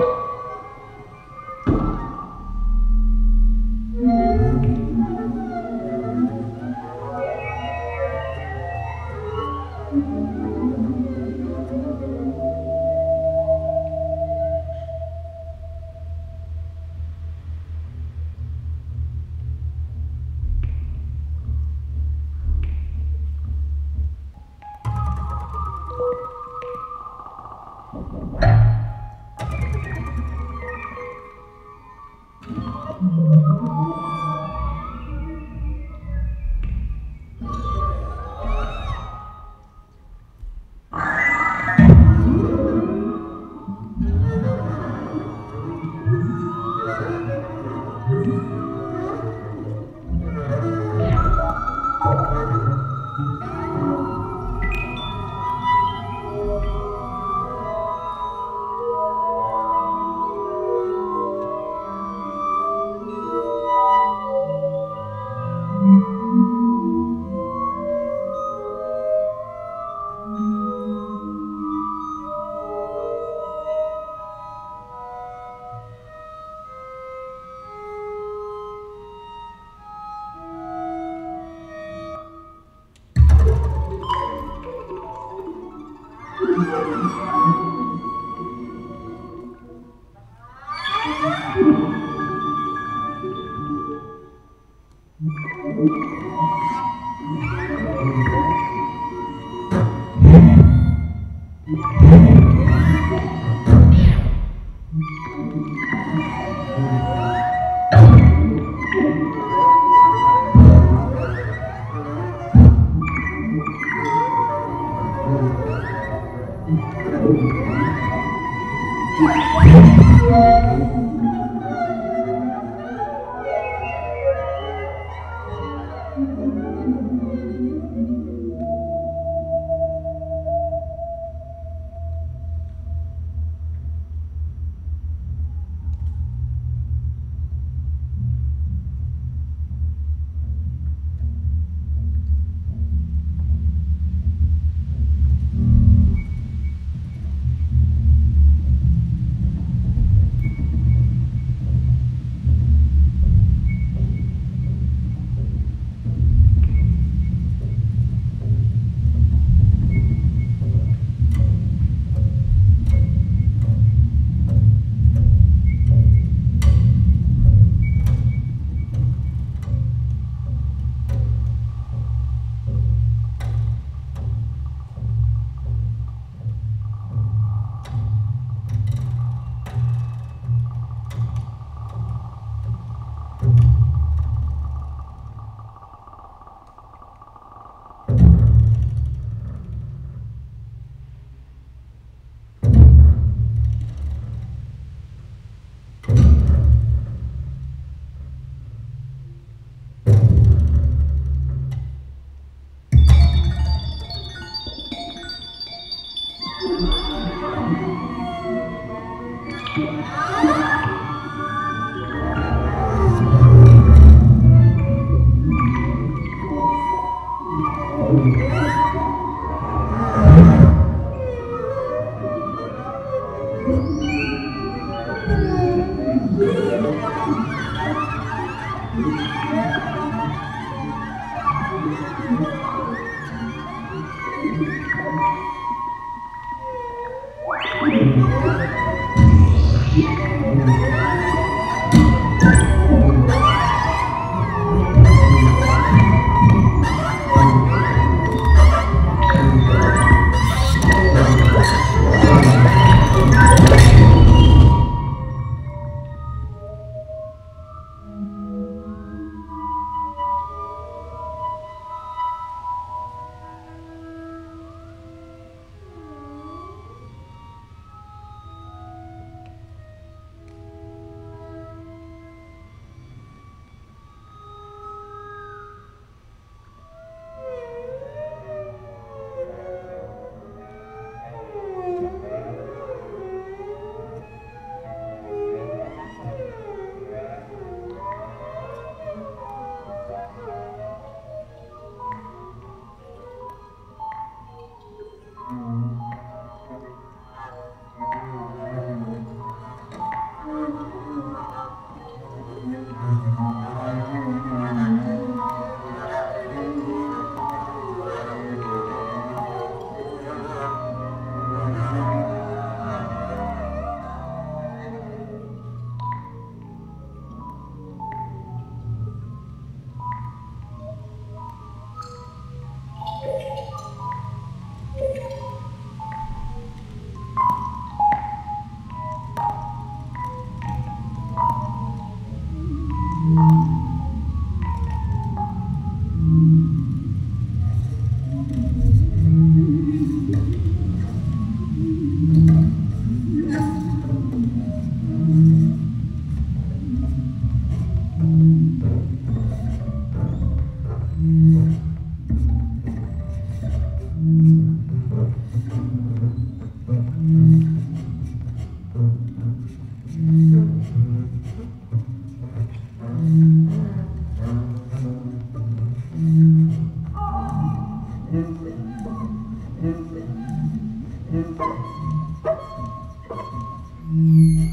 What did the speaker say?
you. Thank you. Mm-hmm.